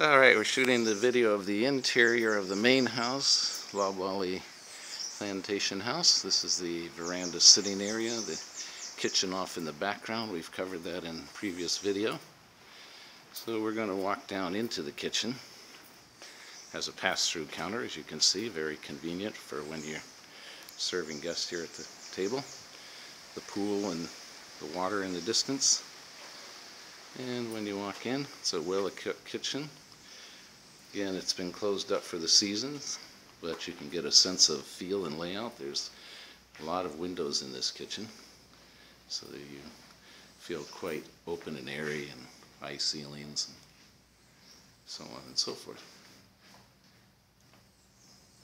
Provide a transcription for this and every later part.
All right, we're shooting the video of the interior of the main house, Loblolly Plantation House. This is the veranda sitting area, the kitchen off in the background. We've covered that in previous video. So we're going to walk down into the kitchen. Has a pass-through counter, as you can see, very convenient for when you're serving guests here at the table. The pool and the water in the distance. And when you walk in, it's a well-equipped kitchen. Again, it's been closed up for the seasons, but you can get a sense of feel and layout. There's a lot of windows in this kitchen, so that you feel quite open and airy and high ceilings and so on and so forth.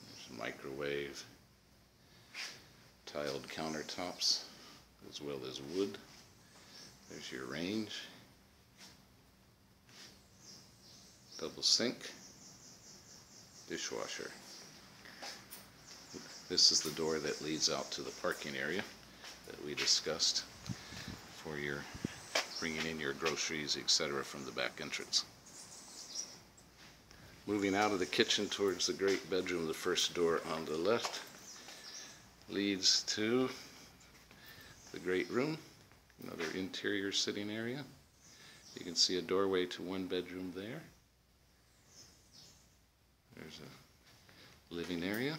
There's a microwave, tiled countertops, as well as wood. There's your range, double sink, dishwasher. This is the door that leads out to the parking area that we discussed for your bringing in your groceries, etc. from the back entrance. Moving out of the kitchen towards the great bedroom, the first door on the left leads to the great room, another interior sitting area. You can see a doorway to one bedroom there. There's a living area.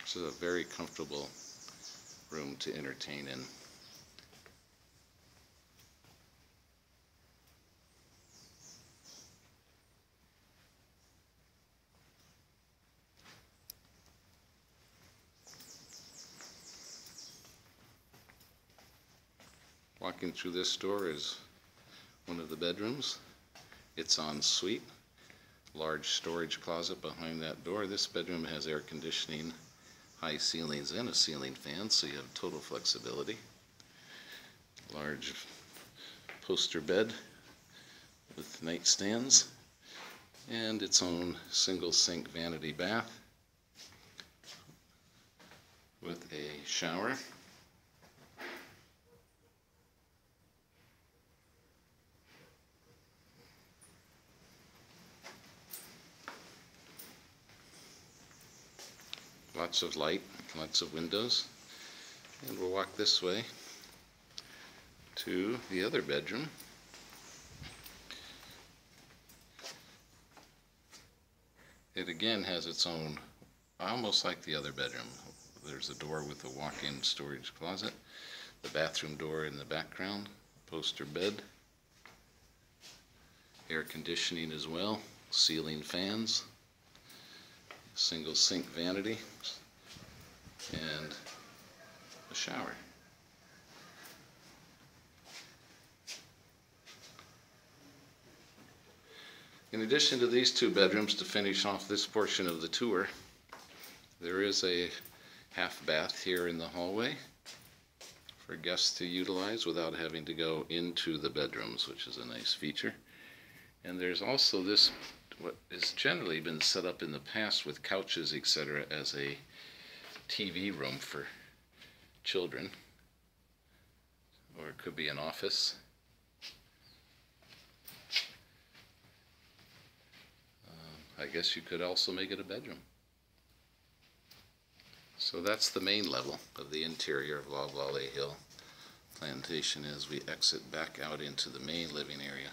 This is a very comfortable room to entertain in. Walking through this door is one of the bedrooms. It's en suite. Large storage closet behind that door. This bedroom has air conditioning, high ceilings, and a ceiling fan, so you have total flexibility. Large poster bed with nightstands and its own single sink vanity bath with a shower. Lots of light, lots of windows. And we'll walk this way to the other bedroom. It again has its own, almost like the other bedroom. There's a door with a walk-in storage closet, the bathroom door in the background, poster bed, air conditioning as well, ceiling fans, single sink vanity, and a shower. In addition to these two bedrooms, to finish off this portion of the tour, there is a half bath here in the hallway for guests to utilize without having to go into the bedrooms, which is a nice feature. And there's also this what has generally been set up in the past with couches, etc., as a TV room for children, or it could be an office. Uh, I guess you could also make it a bedroom. So that's the main level of the interior of Loblolly Hill Plantation as we exit back out into the main living area.